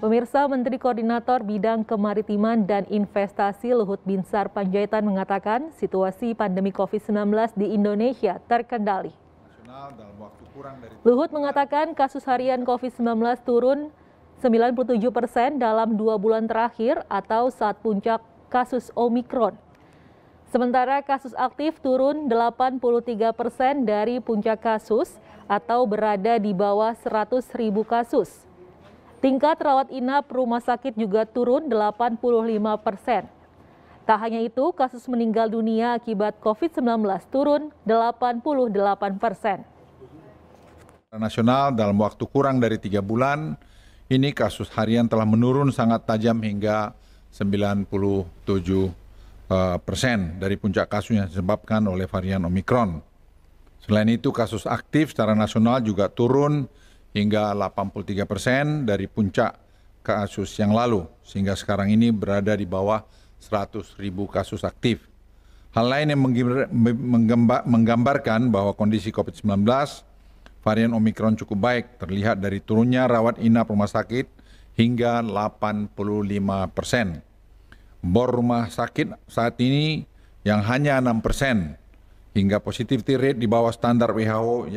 Pemirsa Menteri Koordinator Bidang Kemaritiman dan Investasi Luhut Binsar Panjaitan mengatakan situasi pandemi COVID-19 di Indonesia terkendali. Luhut mengatakan kasus harian COVID-19 turun 97 persen dalam dua bulan terakhir atau saat puncak kasus Omikron. Sementara kasus aktif turun 83 persen dari puncak kasus atau berada di bawah 100 ribu kasus. Tingkat rawat inap rumah sakit juga turun 85 persen. Tak hanya itu, kasus meninggal dunia akibat COVID-19 turun 88 persen. Nasional dalam waktu kurang dari tiga bulan, ini kasus harian telah menurun sangat tajam hingga 97 eh, persen dari puncak kasus yang disebabkan oleh varian Omikron. Selain itu, kasus aktif secara nasional juga turun hingga 83 persen dari puncak kasus yang lalu, sehingga sekarang ini berada di bawah 100 ribu kasus aktif. Hal lain yang menggambarkan bahwa kondisi COVID-19 varian Omikron cukup baik, terlihat dari turunnya rawat inap rumah sakit hingga 85 persen. Bor rumah sakit saat ini yang hanya 6 persen, hingga positivity rate di bawah standar WHO